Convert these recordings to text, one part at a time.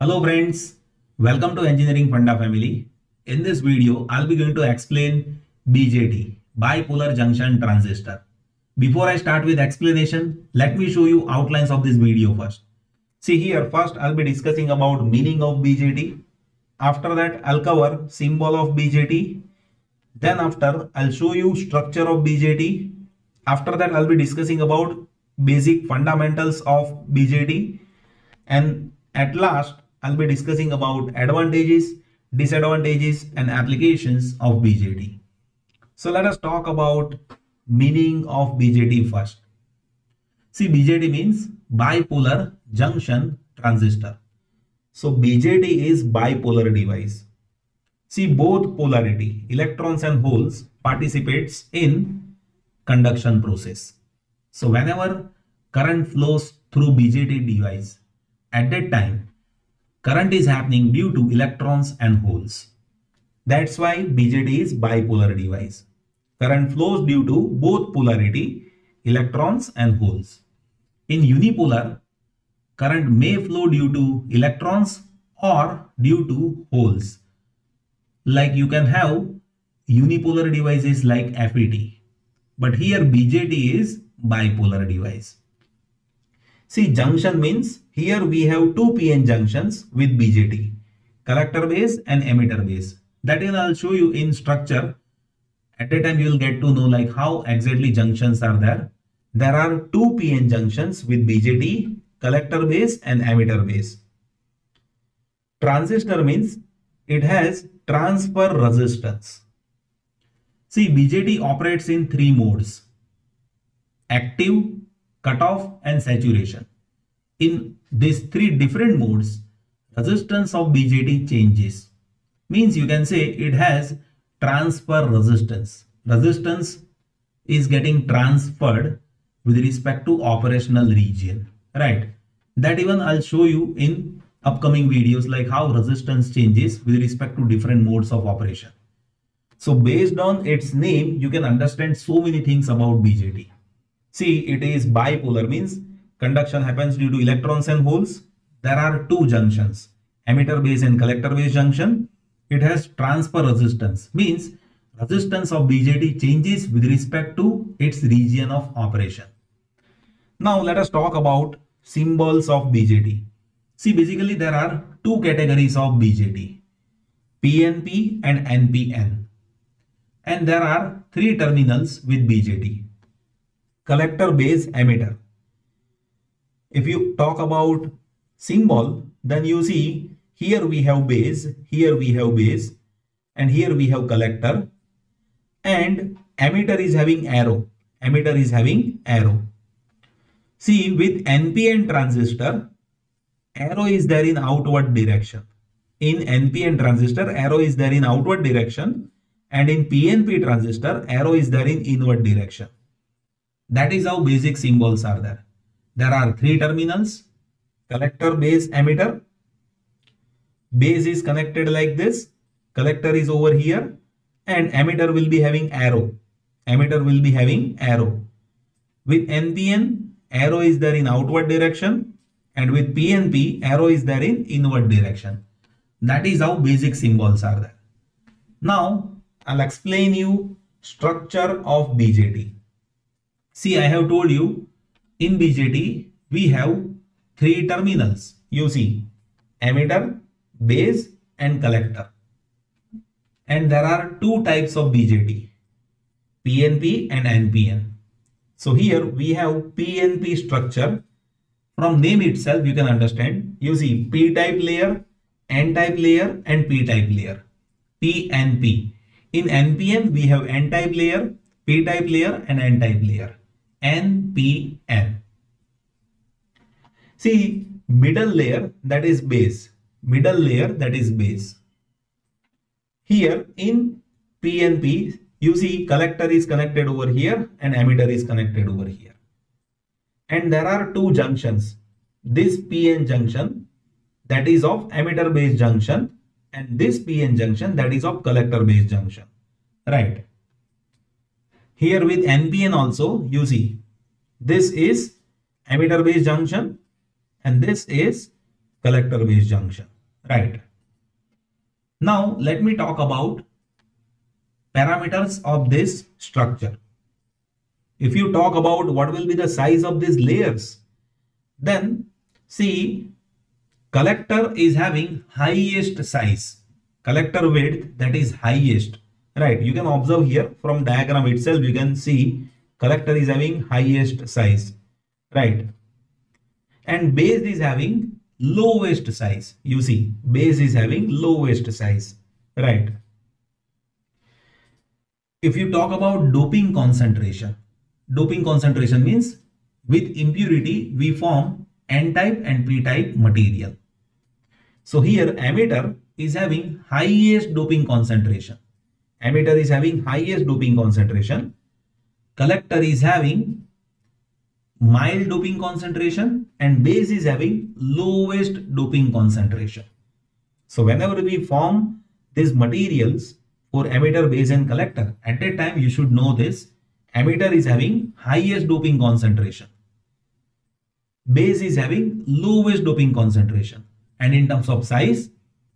Hello friends, welcome to Engineering Funda family. In this video, I'll be going to explain BJT, bipolar junction transistor. Before I start with explanation, let me show you outlines of this video first. See here, first I'll be discussing about meaning of BJT. After that, I'll cover symbol of BJT. Then after, I'll show you structure of BJT. After that, I'll be discussing about basic fundamentals of BJT. And at last, I'll be discussing about advantages, disadvantages and applications of BJT. So let us talk about meaning of BJT first. See BJT means bipolar junction transistor. So BJT is bipolar device. See both polarity, electrons and holes participates in conduction process. So whenever current flows through BJT device, at that time current is happening due to electrons and holes. That's why BJT is bipolar device. Current flows due to both polarity, electrons and holes. In unipolar, current may flow due to electrons or due to holes. Like you can have unipolar devices like FET. But here BJT is bipolar device. See junction means here we have two PN junctions with BJT, collector base and emitter base. That is I'll show you in structure. At that time you will get to know like how exactly junctions are there. There are two PN junctions with BJT, collector base and emitter base. Transistor means it has transfer resistance. See BJT operates in three modes. Active, cutoff and saturation. In these three different modes, resistance of BJT changes. Means you can say it has transfer resistance. Resistance is getting transferred with respect to operational region, right? That even I'll show you in upcoming videos like how resistance changes with respect to different modes of operation. So based on its name, you can understand so many things about BJT. See, it is bipolar means conduction happens due to electrons and holes. There are two junctions, emitter base and collector base junction. It has transfer resistance means resistance of BJT changes with respect to its region of operation. Now let us talk about symbols of BJT. See basically there are two categories of BJT, PNP and NPN. And there are three terminals with BJT collector base emitter. If you talk about symbol, then you see here we have base, here we have base, and here we have collector, and emitter is having arrow. Emitter is having arrow. See, with NPN transistor, arrow is there in outward direction. In NPN transistor, arrow is there in outward direction, and in PNP transistor, arrow is there in inward direction. That is how basic symbols are there. There are three terminals, collector, base, emitter. Base is connected like this, collector is over here and emitter will be having arrow. Emitter will be having arrow. With NPN, arrow is there in outward direction and with PNP, arrow is there in inward direction. That is how basic symbols are there. Now, I'll explain you structure of BJT. See, I have told you in BJT, we have three terminals. You see, emitter, base and collector. And there are two types of BJT, PNP and NPN. So here we have PNP structure. From name itself, you can understand. You see P-type layer, N-type layer and P-type layer. PNP. In NPN, we have N-type layer, P-type layer and N-type layer. NPN. See, middle layer that is base. Middle layer that is base. Here in PNP, you see collector is connected over here and emitter is connected over here. And there are two junctions. This PN junction that is of emitter base junction and this PN junction that is of collector base junction. Right. Here with NPN also, you see, this is emitter base junction and this is collector base junction, right? Now let me talk about parameters of this structure. If you talk about what will be the size of these layers, then see collector is having highest size, collector width that is highest, right? You can observe here from diagram itself, you can see collector is having highest size, right? And base is having lowest size. You see, base is having lowest size, right? If you talk about doping concentration, doping concentration means with impurity we form n-type and p-type material. So here emitter is having highest doping concentration. Emitter is having highest doping concentration. Collector is having mild doping concentration and base is having lowest doping concentration. So whenever we form these materials for emitter, base and collector, at that time you should know this. Emitter is having highest doping concentration. Base is having lowest doping concentration. And in terms of size,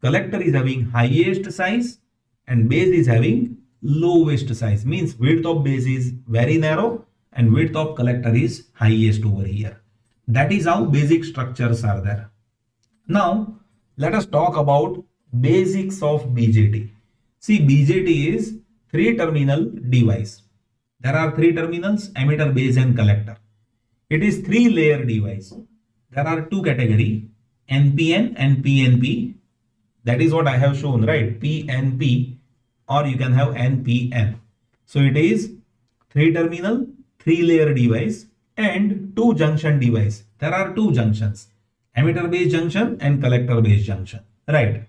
collector is having highest size and base is having lowest size. Means width of base is very narrow and width of collector is highest over here. That is how basic structures are there. Now, let us talk about basics of BJT. See, BJT is three terminal device. There are three terminals, emitter, base and collector. It is three layer device. There are two category, NPN and PNP. That is what I have shown, right? PNP or you can have NPN. So it is three terminal three layer device and two junction device. There are two junctions, emitter base junction and collector base junction, right?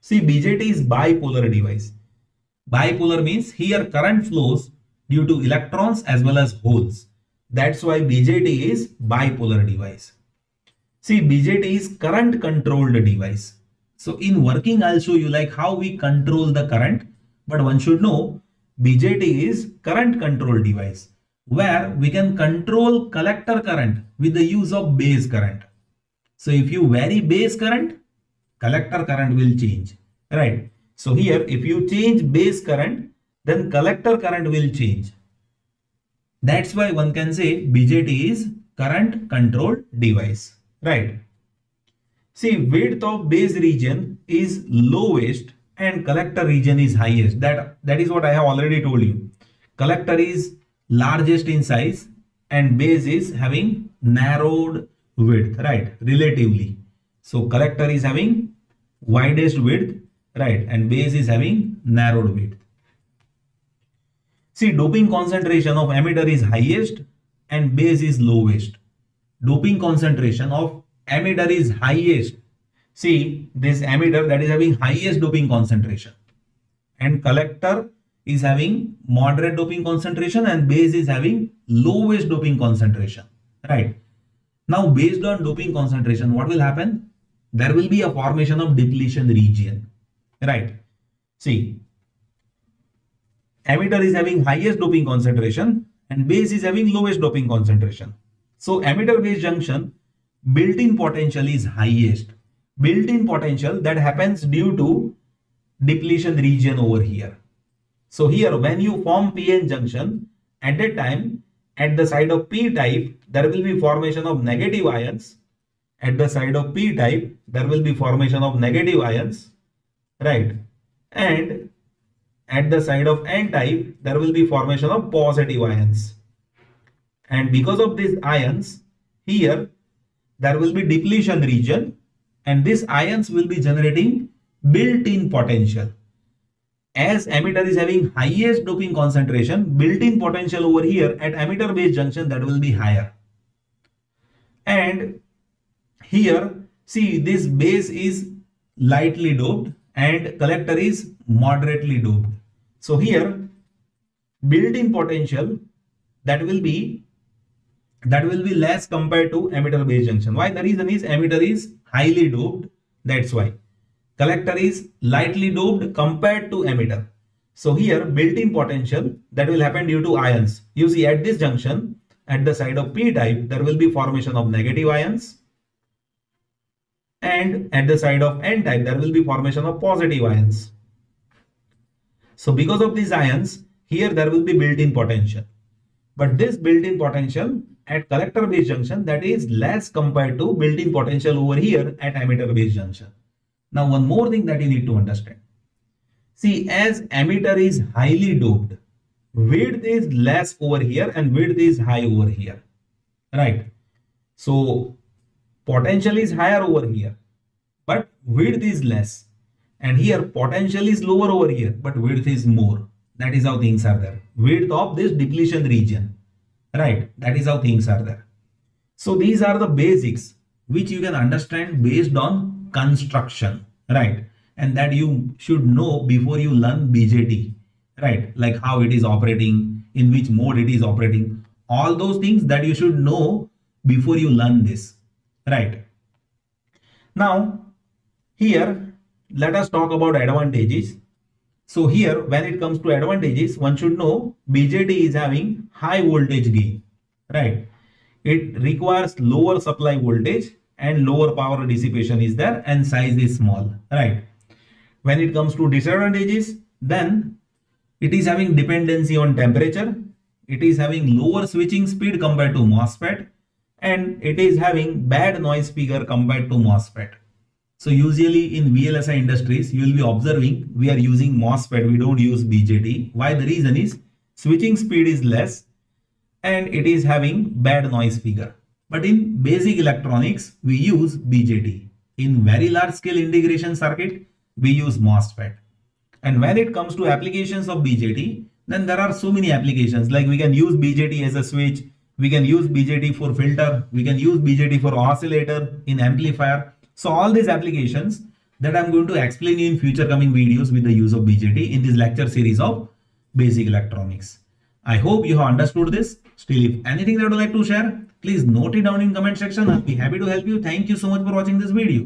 See, BJT is bipolar device. Bipolar means here current flows due to electrons as well as holes. That's why BJT is bipolar device. See, BJT is current controlled device. So in working, I'll show you like how we control the current. But one should know BJT is current control device where we can control collector current with the use of base current. So if you vary base current, collector current will change, right? So here, if you change base current, then collector current will change. That's why one can say BJT is current controlled device, right? See, width of base region is lowest and collector region is highest. That, that is what I have already told you. Collector is largest in size and base is having narrowed width, right? Relatively. So collector is having widest width, right? And base is having narrowed width. See, doping concentration of emitter is highest and base is lowest. Doping concentration of emitter is highest. See, this emitter that is having highest doping concentration and collector is having moderate doping concentration and base is having lowest doping concentration, right? Now, based on doping concentration, what will happen? There will be a formation of depletion region, right? See, emitter is having highest doping concentration and base is having lowest doping concentration. So, emitter base junction built-in potential is highest. Built-in potential that happens due to depletion region over here. So here when you form PN junction, at that time at the side of P type, there will be formation of negative ions. At the side of P type, there will be formation of negative ions, right? And at the side of N type, there will be formation of positive ions. And because of these ions, here there will be depletion region and these ions will be generating built-in potential as emitter is having highest doping concentration, built-in potential over here at emitter base junction that will be higher. And here, see this base is lightly doped and collector is moderately doped. So here, built-in potential that will be that will be less compared to emitter base junction. Why? The reason is emitter is highly doped. That's why. Collector is lightly doped compared to emitter. So here built-in potential that will happen due to ions. You see at this junction, at the side of p-type, there will be formation of negative ions. and at the side of n type there will be formation of positive ions. So because of these ions here there will be built-in potential. But this built-in potential at collector base junction that is less compared to built-in potential over here at emitter base junction. Now one more thing that you need to understand. See as emitter is highly doped, width is less over here and width is high over here, right? So potential is higher over here, but width is less. And here potential is lower over here, but width is more. That is how things are there. Width of this depletion region right. That is how things are there. So these are the basics which you can understand based on construction. Right. And that you should know before you learn bjt right. Like how it is operating in which mode it is operating. All those things that you should know before you learn this. Right. Now here let us talk about advantages so here, when it comes to advantages, one should know BJT is having high voltage gain, right? It requires lower supply voltage and lower power dissipation is there and size is small, right? When it comes to disadvantages, then it is having dependency on temperature, it is having lower switching speed compared to MOSFET, and it is having bad noise figure compared to MOSFET. So usually in VLSI industries, you will be observing we are using MOSFET, we don't use BJT. Why? The reason is switching speed is less and it is having bad noise figure. But in basic electronics, we use BJT. In very large scale integration circuit, we use MOSFET. And when it comes to applications of BJT, then there are so many applications like we can use BJT as a switch, we can use BJT for filter, we can use BJT for oscillator in amplifier so all these applications that I'm going to explain you in future coming videos with the use of BJT in this lecture series of basic electronics. I hope you have understood this. Still, if anything that you would like to share, please note it down in comment section. I'll be happy to help you. Thank you so much for watching this video.